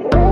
you